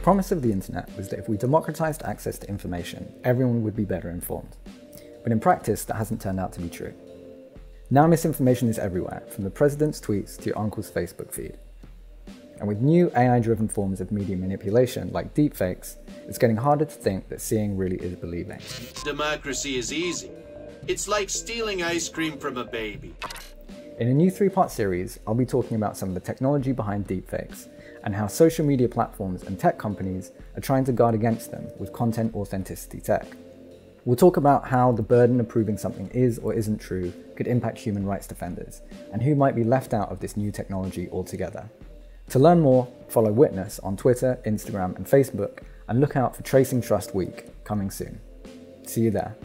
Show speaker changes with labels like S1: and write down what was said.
S1: The promise of the internet was that if we democratized access to information, everyone would be better informed. But in practice, that hasn't turned out to be true. Now misinformation is everywhere, from the president's tweets to your uncle's Facebook feed. And with new AI-driven forms of media manipulation like deepfakes, it's getting harder to think that seeing really is believing.
S2: Democracy is easy. It's like stealing ice cream from a baby.
S1: In a new three-part series, I'll be talking about some of the technology behind deepfakes and how social media platforms and tech companies are trying to guard against them with content authenticity tech. We'll talk about how the burden of proving something is or isn't true could impact human rights defenders, and who might be left out of this new technology altogether. To learn more, follow Witness on Twitter, Instagram, and Facebook, and look out for Tracing Trust Week coming soon. See you there.